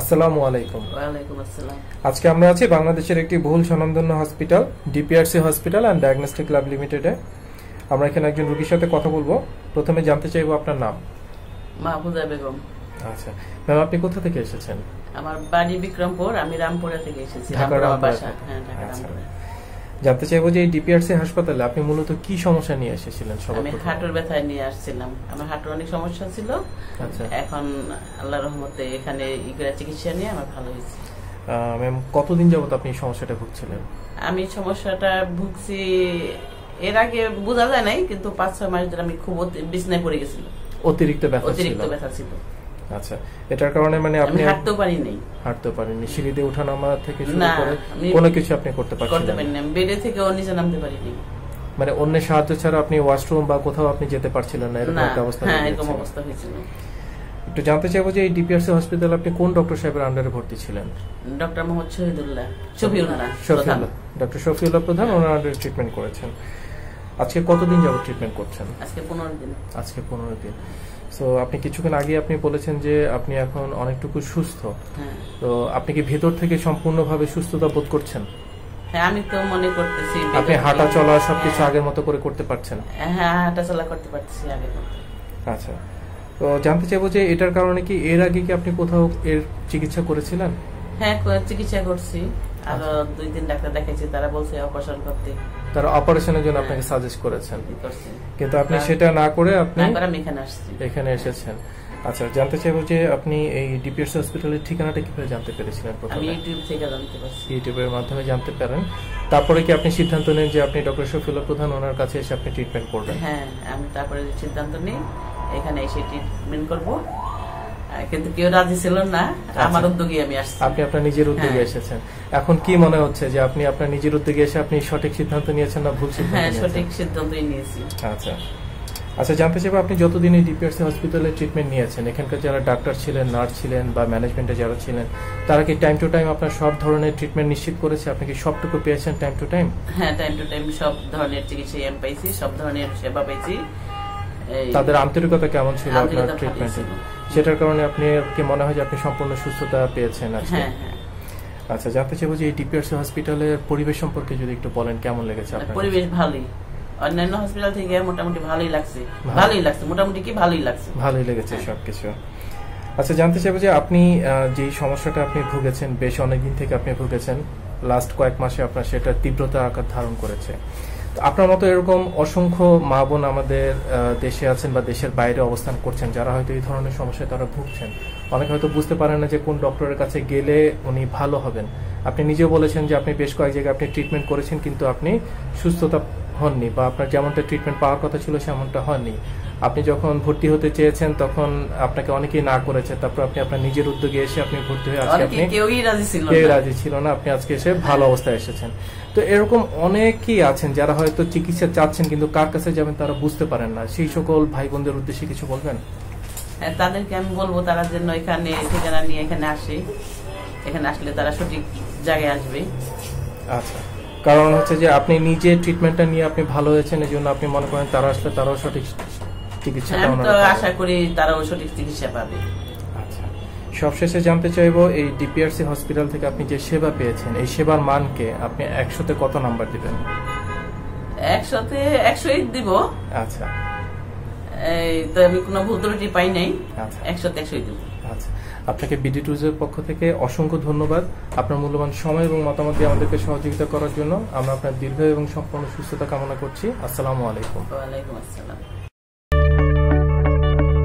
আসসালামু আলাইকুম। আজকে আমরা আছি বাংলাদেশের একটি বহুল স্বনামধন্য hospital DPRC hospital and diagnostic lab লিমিটেডে আমরা এখানে একজন রোগীর সাথে কথা বলব। প্রথমে জানতে চাইব আপনার নাম। মাহফুজা বেগম। আচ্ছা। ম্যাম আপনি কোথা থেকে এসেছেন? আমার বাড়ি বিক্রমপুর আমি রামপুরা থেকে এসেছি ঢাকা রামপুরা বাসা। হ্যাঁ ঢাকা আচ্ছা। রামপুরা। জানতে চাইব যে এই ডিপিআরসি হাসপাতালে আপনি মূলত কি সমস্যা নিয়ে এসেছিলেন সবার আমি? হাঁটুর ব্যথায় নিয়ে আসছিলাম। আমার হাঁটুর অনেক সমস্যা ছিল। আচ্ছা। এখন আল্লাহ রহমতে এখানে ই করে চিকিৎসা নিয়ে আমার ভালো হয়েছে। ম্যাম কতদিন যাবত আপনি এই সমস্যাটা ভুগছিলেন? আমি সমস্যাটা ভুগছি এর আগে বোঝা যায় নাই কিন্তু পাঁচ ছয় মাস ধরে আমি খুব বিছনায় পড়ে গেছিল অতিরিক্ত ব্যথা ছিল। অতিরিক্ত ব্যথা ছিল। আচ্ছা এটার কারণে মানে আপনি হাঁটতেও পারি নাই হাঁটতে পারেননি সিঁড়িতে ওঠানামা থেকে শুরু করে কোনো কিছু আপনি করতে করতে পারছিলেন পারি না। না বেডে থেকেও নিচে নামতে পারিনি। মানে অন্যের সাহায্য ছাড়া আপনি ওয়াশরুম বা কোথাও আপনি যেতে পারছিলেন না এরকম একটা অবস্থা হ্যাঁ এরকম অবস্থা হয়েছিল। একটু জানতে চাইব যে এই ডিপিআরসি হসপিটাল আপনি কোন ডক্টর সাহেবের আন্ডারে ভর্তি ছিলেন? ডক্টর মোহাম্মদ শহীদুল্লাহ শফিউল্লাহ প্রধান। শফিউল্লাহ ডক্টর শফিউল্লাহ প্রধান ওনার আন্ডারে ট্রিটমেন্ট করেছেন। আজকে কতদিন যাবত ট্রিটমেন্ট করছেন? আজকে পনেরো দিন। আজকে পনেরো দিন। সো আপনি কিছুক্ষণ আগে আপনি বলেছেন যে আপনি এখন অনেকটুকু সুস্থ। হ্যাঁ। তো আপনি কি ভেতর থেকে সম্পূর্ণভাবে সুস্থতা বোধ করছেন? হ্যাঁ আমি তো মনে করতেছি আপনি হাঁটা চলা সবকিছু হ্যাঁ, আগের মতো করে করতে পারছেন? হ্যাঁ হাঁটা চলা করতে পারতেছি আগের মতো। আচ্ছা। তো জানতে চাইব যে এটার কারণে কি এর আগে কি আপনি কোথাও এর চিকিৎসা করেছিলেন? হ্যাঁ চিকিৎসা করছি। আরও দুই দিন ডাক্তার দেখাইছি তারা বলছে অপারেশন করতে। তারা অপারেশনের জন্য আপনাকে সাজেস্ট করেছেন। কিন্তু আপনি সেটা না করে আপনি এখানে এসেছেন। আচ্ছা জানতে চাইব যে আপনি এই ডিপিএস হসপিটালের ঠিকানাটা কীভাবে জানতে পেরেছিলেন আমি ইউটিউব থেকে জানতে পারছি। ইউটিউবের মাধ্যমে জানতে পারেন। তারপরে কি আপনি সিদ্ধান্ত নেন যে আপনি ডক্টর শফিউল্লাহ প্রধান ওনার কাছে এসে আপনি ট্রিটমেন্ট করবেন? হ্যাঁ আমি তারপরে সিদ্ধান্ত নিই। এখানে এসে ট্রিটমেন্ট করব। কিন্তু কেউ রাজি ছিল না আমার উদ্যোগে আমি আসছি। আপনি আপনার নিজের উদ্যোগে হ্যাঁ। এসেছেন। এখন কি মনে হচ্ছে যে আপনি আপনার নিজের উদ্যোগে এসে আপনি সঠিক সিদ্ধান্ত নিয়েছেন না ভুল সিদ্ধান্ত হ্যাঁ সঠিক সিদ্ধান্তই নিয়েছি। আচ্ছা। আচ্ছা জানতে চাইব আপনি যতদিন এই ডিপিআরসি হসপিটালে ট্রিটমেন্ট নিয়েছেন এখানকার যারা ডাক্তার ছিলেন নার্স ছিলেন বা ম্যানেজমেন্টে যারা ছিলেন তারা কি টাইম টু টাইম আপনার সব ধরনের ট্রিটমেন্ট নিশ্চিত করেছে? আপনি কি সবটুকু পেয়েছেন টাইম টু টাইম হ্যাঁ টাইম টু টাইম সব ধরনের চিকিৎসা আমি পাইছি সব ধরনের সেবা পাইছি। তাদের আন্তরিকতা কেমন ছিল আপনার ট্রিটমেন্টে। সেটার কারণে আপনি কি মনে হয় যে আপনি সম্পূর্ণ সুস্থতা পেয়েছেন আজকে? হ্যাঁ হ্যাঁ। আচ্ছা জানতে চাইব যে এই ডিপিআরসি হসপিটালের পরিবেশ সম্পর্কে যদি একটু বলেন কেমন লেগেছে আপনার পরিবেশ ভালোই। অন্যান্য হসপিটাল থেকে মোটামুটি ভালোই লাগছে। ভালো। ভালোই লাগছে মোটামুটি কি ভালোই লাগছে। ভালোই লেগেছে সবকিছু। আচ্ছা জানতে চাইব যে আপনি যেই সমস্যাটা আপনি ভুগেছেন বেশ অনেকদিন থেকে আপনি ভুগেছেন লাস্ট কয়েক মাসে আপনার সেটা তীব্রতা আকার ধারণ করেছে। আপনার মতো এরকম অসংখ্য মা বোন আমাদের দেশে আছেন বা দেশের বাইরে অবস্থান করছেন, যারা হয়তো এই ধরনের সমস্যায় তারা ভুগছেন। অনেকে হয়তো বুঝতে পারেন না যে কোন ডক্টরের কাছে গেলে উনি ভালো হবেন। আপনি নিজেও বলেছেন যে আপনি বেশ কয়েক জায়গায় আপনি ট্রিটমেন্ট করেছেন, কিন্তু আপনি সুস্থতা হননি বা আপনার যেমনটা ট্রিটমেন্ট পাওয়ার কথা ছিল, সেমনটা হননি। আপনি যখন ভর্তি হতে চেয়েছেন তখন আপনাকে অনেকেই না করেছে। তারপর আপনি আপনার নিজের উদ্যোগে এসে আপনি ভর্তি হয়ে আজকে আপনি কেউই রাজি ছিল না। আপনি আজকে এসে ভালো অবস্থায় এসেছেন। তো এরকম অনেকেই আছেন যারা হয়তো চিকিৎসা চাচ্ছেন কিন্তু কার কাছে যাবেন তারা বুঝতে পারেন না। সেই সকল ভাই বোনদের উদ্দেশ্যে কিছু বলবেন? হ্যাঁ, তাদেরকে আমি বলব তারা যেন এখানে ঠিকানা নিয়ে এখানে আসে এখানে আসলে তারা সঠিক জায়গায় আসবে। আচ্ছা। কারণ হচ্ছে যে আপনি নিজে ট্রিটমেন্টটা নিয়ে আপনি ভালো হয়েছেন এই জন্য আপনি মনে করেন তারা আসলে তারাও সঠিক চিকিৎসাটা আশা করি তারাও সঠিক চিকিৎসা পাবে। আচ্ছা। সবশেষে জানতে চাইব এই ডিপিআরসি হসপিটাল থেকে আপনি যে সেবা পেয়েছেন এই সেবার মানকে আপনি একশোতে কত নাম্বার দিবেন? একশোতে একশোই দিব। আচ্ছা। এই তো আমি কোনো ভুল ত্রুটি পাই নাই। আচ্ছা। একশোতে একশোই দিব। আচ্ছা। আপনাকে বিডি টুজের পক্ষ থেকে অসংখ্য ধন্যবাদ। আপনার মূল্যবান সময় এবং মতামত দিয়ে আমাদেরকে সহযোগিতা করার জন্য আমরা আপনার দীর্ঘ এবং সম্পূর্ণ সুস্থতা কামনা করছি। আসসালামু আলাইকুম। ওয়ালাইকুম আসসালাম।